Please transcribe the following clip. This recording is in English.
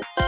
Bye.